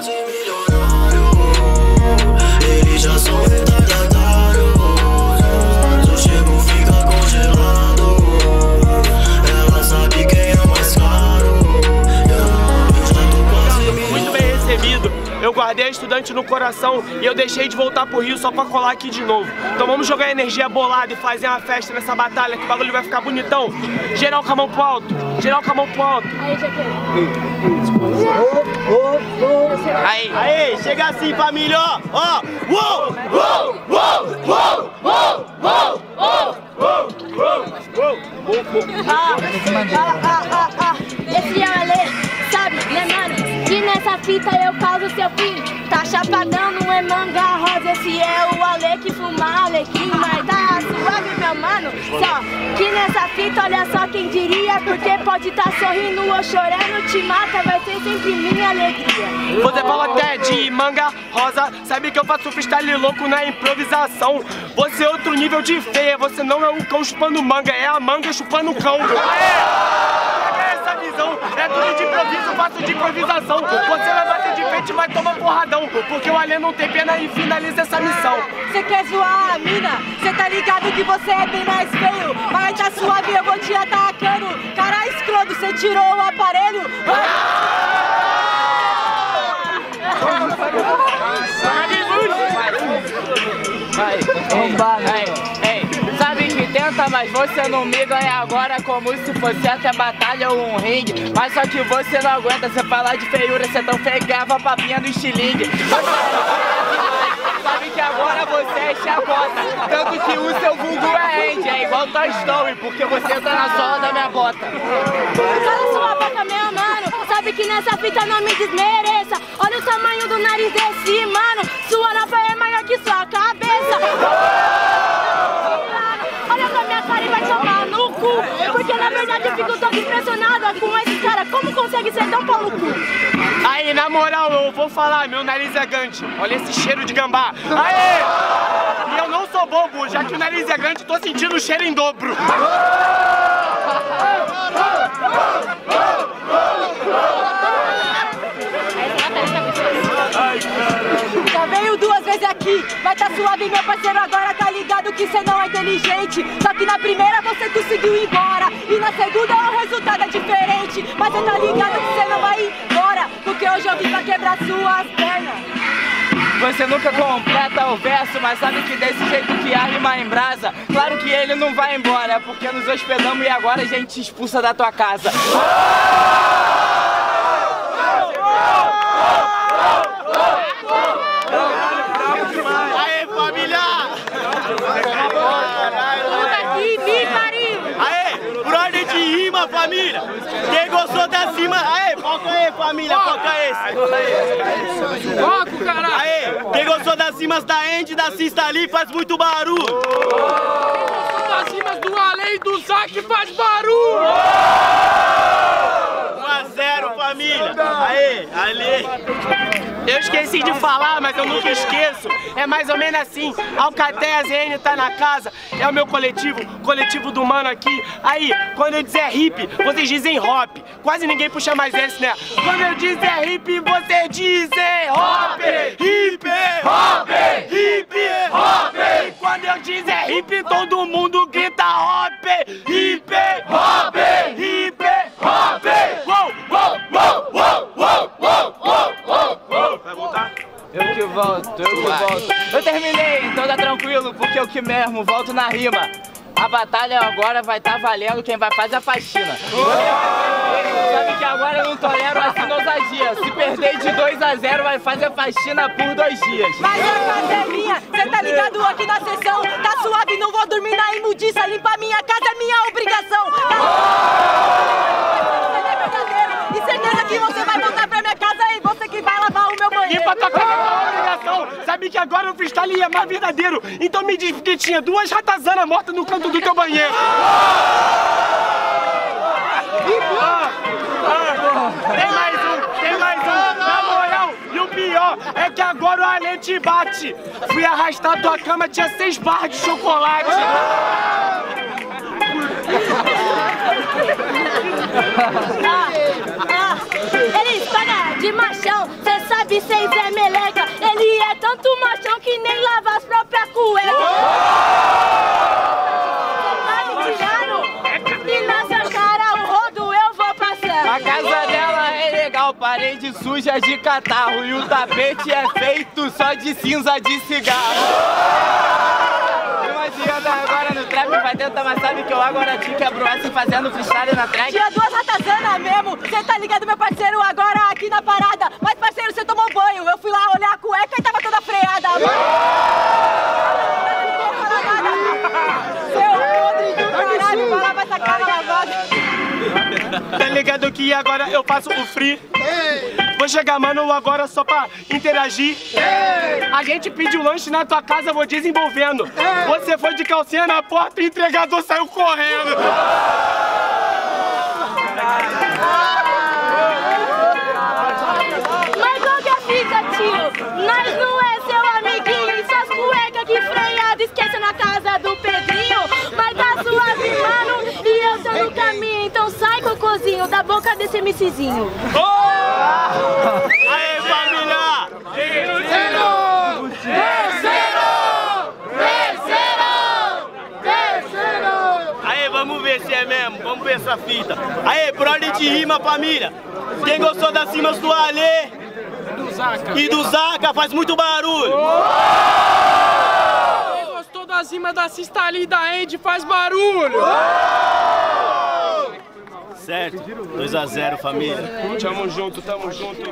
Sometimes eu guardei a estudante no coração e eu deixei de voltar pro Rio só pra colar aqui de novo. Então vamos jogar energia bolada e fazer uma festa nessa batalha que o bagulho vai ficar bonitão. Geral com a mão pro alto, geral com a mão pro alto. Aí, Aí. Chega assim, família, ó. Ó. Uou, uou, uou, uou, uou, uou, ah ah ah, ah, ah, ah. Esse é o Ale, sabe, né, mano? Que nessa fita eu causo seu fim Tá chapadão, não é manga rosa Esse é o Ale que fuma alecrim Mas tá suave, meu mano Só que nessa fita, olha só quem diria Porque pode tá sorrindo ou chorando Te mata, vai ser sempre minha alegria Você fala até de manga rosa, sabe que eu faço freestyle louco na improvisação. Você é outro nível de feia, você não é um cão chupando manga, é a manga chupando cão. Aê! É tudo de improviso, faço de improvisação. Você vai bater de frente vai tomar porradão, porque o Alê não tem pena e finaliza essa missão. Você quer zoar a mina? Cê tá ligado que você é bem mais feio Mas tá suave, eu vou te atacando Cara escroto, cê tirou o aparelho Ei, mas você não me ganha agora como se fosse até batalha ou um ringue. Mas só que você não aguenta, você falar de feiura, você tão ganhava papinha no estilingue. Sabe que agora você é chacota, tanto que o seu vulgo é Andy, é igual Toy Story, porque você tá na sola da minha bota. Cala sua boca, meu mano Sabe que nessa fita não me desmereça Olha o tamanho do nariz desse mano Sua napa é maior que sua cabeça Porque na verdade eu fico toda impressionada com esses caras Como consegue ser tão pau? Aí, na moral, eu vou falar, meu nariz é gigante. Olha esse cheiro de gambá. Aê! E eu não sou bobo, já que o nariz é gigante, tô sentindo o cheiro em dobro. Já veio vezes aqui Vai tá suave, meu parceiro, agora tá ligado que cê não é inteligente. Só que na primeira você conseguiu ir embora. E na segunda o resultado é diferente. Mas cê tá ligado que cê não vai embora. Porque hoje eu vim pra quebrar suas pernas. Você nunca completa o verso, mas sabe que desse jeito que a rima embrasa Claro que ele não vai embora, é porque nos hospedamos e agora a gente te expulsa da tua casa Aê, família! Puta que me pariu! Aê, por ordem família! Quem gostou da cima, aê, foca aí, família, foca esse! Foco, caralho! Aê, quem gostou das cimas da Andy, da Cista ali, faz muito barulho! As rimas do Ale e do Zac faz barulho! 1 a 0 família! Aê, ali! Eu esqueci de falar, mas eu nunca esqueço. É mais ou menos assim. Alcatel ZN tá na casa. É o meu coletivo, coletivo do mano aqui. Aí, quando eu dizer hip, vocês dizem hop. Quase ninguém puxa mais esse, né? Quando eu dizer hip, vocês dizem hop. Hip, hop, hip, hop. Quando eu dizer hip, todo mundo grita hop. Hip, hop, hip, hop. Uou, uou, uou, uou, uou, uou, uou. Vai voltar? Eu que volto, eu que volto. Eu terminei, então tá tranquilo, porque eu que mesmo volto na rima. A batalha agora vai tá valendo quem vai fazer a faxina. Sabe que agora eu não tolero essa ousadia. Se perder de 2 a 0 vai fazer a faxina por dois dias. Mas a casa é minha, cê tá ligado aqui na sessão Tá suave, não vou dormir na imundiça Limpar minha casa é minha obrigação Você é verdadeiro E certeza que você vai voltar pra minha casa E você que vai lavar o meu banheiro E pra tua casa é uma obrigação. Sabe que agora o freestyle é mais verdadeiro. Então me diz porque tinha duas ratazanas mortas no canto do teu banheiro. Ah, ah, tem mais um, tem mais um. Na moral, e o pior é que agora o além te bate. Fui arrastar tua cama, tinha seis barras de chocolate. Ah, ah, ele paga de machão, cê sabe, cês tanto machão que nem lava as próprias cuecas. Tá me tirando? E na sua cara o rodo eu vou passando. A casa dela é legal, parede suja de catarro e o tapete é feito só de cinza de cigarro. Adianta agora no trap vai tentar, mas sabe que eu agora te quebro assim fazendo freestyle na track. Tinha duas ratazanas mesmo. Cê tá ligado, meu parceiro, agora aqui na parada. Mas, parceiro, você tomou banho. Eu fui lá olhar a cueca e tava ligado que agora eu faço o free? Vou chegar, mano, agora só pra interagir. A gente pediu lanche na tua casa, vou desenvolvendo. Você foi de calcinha na porta e o entregador saiu correndo. Desse MCzinho. Aê, família! Aê, vamos ver se é mesmo, vamos ver essa fita. Aê, por ordem de rima, família. Quem gostou das rimas do Alê e do Zaca faz muito barulho. Quem gostou das rimas da Cista ali da Andy faz barulho! Certo, 2 a 0 família. Tamo junto, tamo junto.